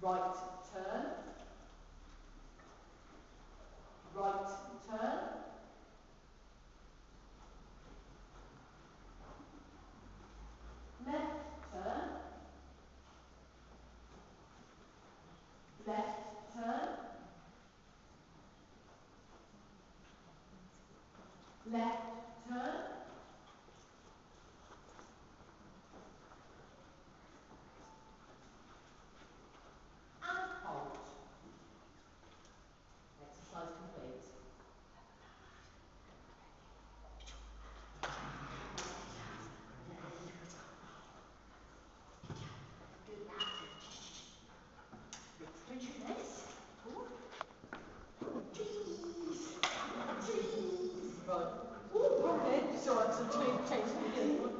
Right turn. Right turn. Left turn. Left turn. Left So I'm to change, change.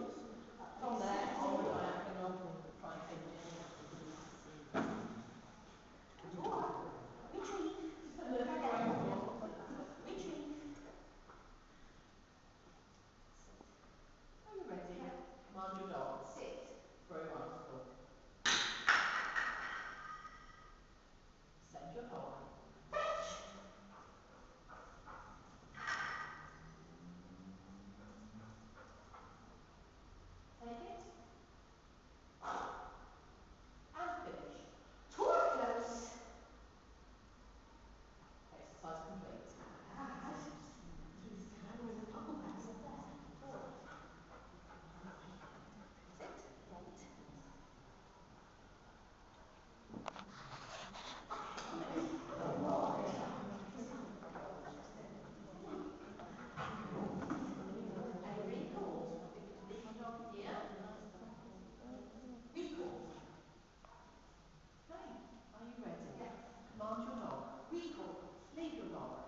legal, legal dollar.